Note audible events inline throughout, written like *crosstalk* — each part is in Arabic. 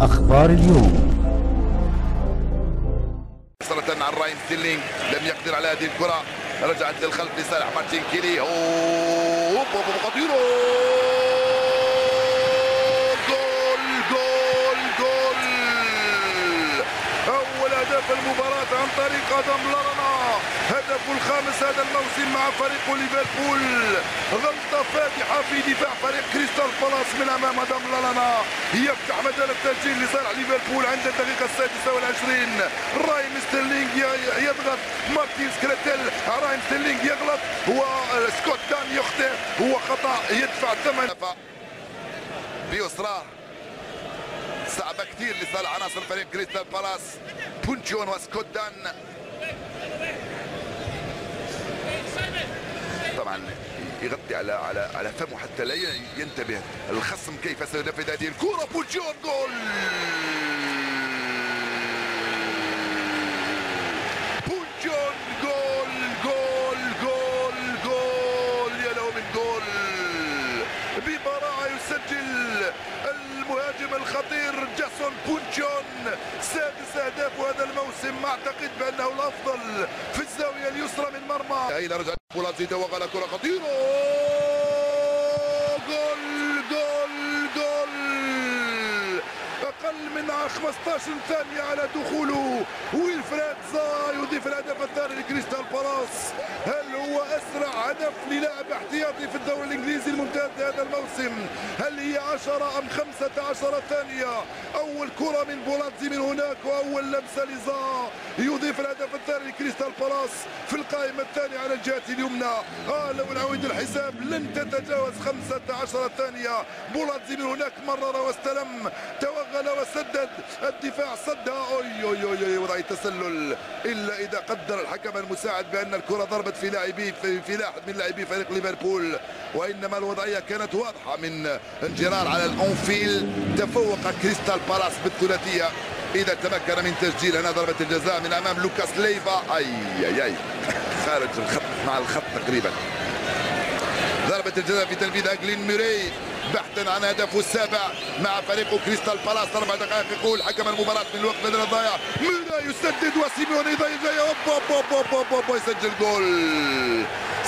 أخبار اليوم. صلة عن راين ستيرلينج لم يقدر على هذه الكرة. رجعت للخلف لصالح مارتين كيلي أوه خطيرة جول جول جول. أول أهداف المباراة عن طريق أدم لرنا هدف الخامس هذا الموسم مع فريق ليفربول. غلطة فادحة في دفاع فريق كريستال بالاس من أمام أدم لرنا يفتح مجال التسجيل لصالح ليفربول عند الدقيقة السادسة والعشرين. راين ستيرلينج يضغط. مارتين سكريتيل راين ستيرلينج يغلط. وسكوت دان يخطئ. هو خطأ. يدفع الثمن بيسرى. صعبة كثير لصالح عناصر فريق كريستال بالاس. بونشون وسكوت دان. طبعا يغطي على على على فمه حتى لا ينتبه. الخصم كيف سينفذ هذه الكرة؟ بونشون جول! بونشون جول! جول! جول! جول! يا له من جول! ببراعة يسجل المهاجم الخطير جاسون بونشون سادس اهدافه هذا الموسم. أعتقد بأنه الأفضل في الزاوية اليسرى من مرمى. إلى رجعت بولاسي توغل كره خطيره جول جول جول أقل من 15 ثانية على دخوله. ويلفريد زاها يضيف الهدف الثاني لكريستال بالاس. هل هو أسرع هدف للاعب احتياطي في الدوري الإنجليزي الممتاز هذا الموسم؟ هل هي 10 أم 15 ثانية؟ أول كرة من بولاسي من هناك وأول لمسة لزاها. يضيف الهدف الثاني لكريستال بالاس في القائمة الثانية على الجهة اليمنى. آه لو نعود الحساب لن تتجاوز 15 ثانية. بولاسي من هناك مرر واستلم. وسدد الدفاع أوي أوي أوي, أوي. وضعيه تسلل إلا إذا قدر الحكم المساعد بأن الكرة ضربت في لاعبي في, في لاعب من لاعبي فريق ليفربول. وإنما الوضعية كانت واضحة من انجرار على الأنفيلد تفوق كريستال بالاس بالثلاثية. إذا تمكن من تسجيل هنا ضربة الجزاء من أمام لوكاس ليفا. أي أي أي. *laughs* خارج الخط مع الخط تقريبا. ضربة الجزاء في تنفيذ أجلين ميري. بحثا عن هدفه السابع مع فريق كريستال بالاس. أربع دقائق يقول حكم المباراة من الوقت بدل الضايع ميرا يسدد وسيميوني ضيع جاي اوبا يسجل جول.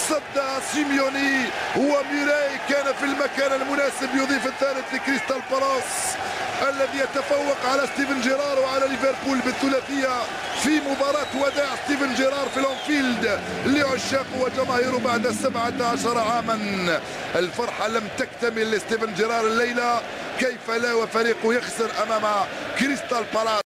صد سيميوني. وميري كان في المكان المناسب يضيف الثالث لكريستال بالاس. الذي يتفوق على ستيفن جيرار وعلى ليفربول بالثلاثية في مباراة وداع ستيفن جيرار في الأنفيلد لعشاق وجماهيره بعد 17 عاما. الفرحة لم تكتمل لستيفن جيرار الليلة. كيف لا وفريقه يخسر أمام كريستال بالاس؟